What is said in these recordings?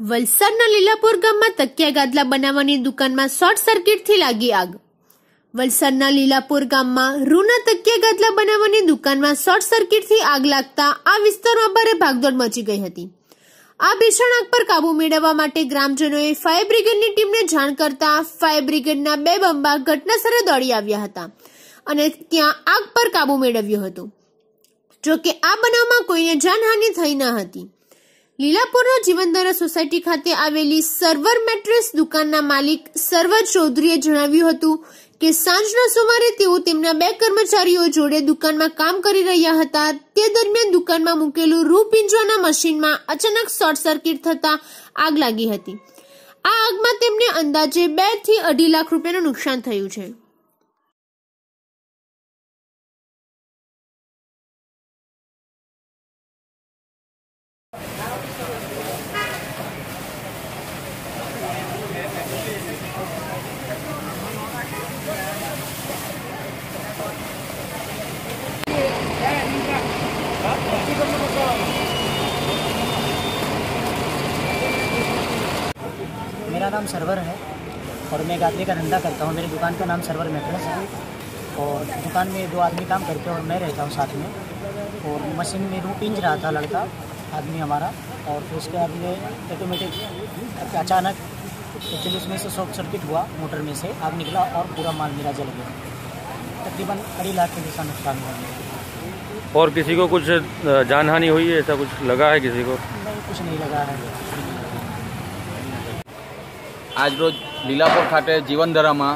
વલસાડના લીલાપુર ગામમાં તકિયા ગાદલા બનાવવાની દુકાનમાં શોર્ટ સર્કિટથી લાગી આગ. વલસાડના લીલાપુર ગામમાં રૂના તકિયા ગાદલા બનાવવાની દુકાનમાં શોર્ટ સર્કિટથી આગ લાગતા આ વિસ્તારમાં ભારે ભાગદોડ મચી ગઈ હતી. આ ભીષણ આગ પર કાબુ મેળવવા માટે ગ્રામજનોએ ફાયર બ્રિગેડની ટીમને જાણ કરતા ફાયર બ્રિગેડના બે બંબા ઘટનાસ્થળે દોડી આવ્યા હતા અને ત્યાં આગ પર કાબુ મેળવ્યો હતો. જોકે આ બનાવમાં કોઈને જાનહાનિ થઈ ન હતી. લીલાપુરના જીવનધારા સોસાયટી ખાતે આવેલી સર્વર મેટ્રેસ દુકાનના માલિક સર્વર ચૌધરીએ જણાવ્યું હતું કે સાંજના સુમારે તેઓ તેમના બે કર્મચારીઓ જોડે દુકાનમાં કામ કરી રહ્યા હતા. તે દરમિયાન દુકાનમાં મૂકેલું રૂ પીંજવાના મશીનમાં અચાનક શોર્ટ સર્કિટ થતા આગ લાગી હતી. આ આગમાં તેમને અંદાજે બેથી અઢી લાખ રૂપિયાનું નુકસાન થયું છે. मेरा नाम सरवर है और मैं गादले का धंधा करता हूँ। मेरी दुकान का नाम सरवर मेट्रेस है। और दुकान में दो आदमी काम करते हैं और मैं रहता हूँ साथ में। और मशीन में रू पिंज रहा था लड़का, आदमी हमारा। और फिर उसके बाद में ऑटोमेटिक अचानक एक्चुअली उसमें से शॉर्ट सर्किट हुआ मोटर में से आग निकला और पूरा माल मेरा जल गया तकरीबन अढ़ी लाख के जैसा नुकसान हुआ और किसी को कुछ अ, जानहानि हुई है ऐसा कुछ लगा है किसी को नहीं कुछ नहीं लगा है આજરોજ લીલાપોર ખાતે જીવનધારામાં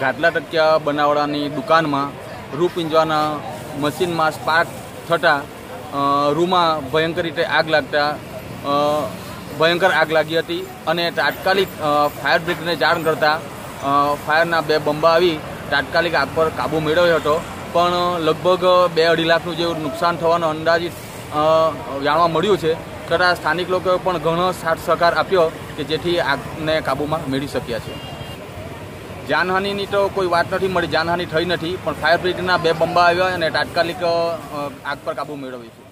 ગાદલા ટકિયા બનાવવાની દુકાનમાં રૂ પીંજવાના મશીનમાં સ્પાર્ક થતાં અ, રૂમાં ભયંકર રીતે આગ લાગતા ભયંકર આગ લાગી હતી અને તાત્કાલિક ફાયર બ્રિગેડને જાણ કરતાં ફાયરના બે બંબા આવી તાત્કાલિક આગ પર કાબૂ મેળવ્યો હતો. પણ લગભગ બે અઢી લાખનું જેવું નુકસાન થવાનો અંદાજિત જાણવા મળ્યું છે. છતાં સ્થાનિક લોકોએ પણ ઘણો સાથ સહકાર આપ્યો કે જેથી આગને કાબૂમાં મેળવી શક્યા છે. જાનહાનિની તો કોઈ વાત નથી, મળી જાનહાનિ થઈ નથી, પણ ફાયર બ્રિગેડના બે બંબા આવ્યા અને તાત્કાલિક આગ પર કાબૂ મેળવી છે.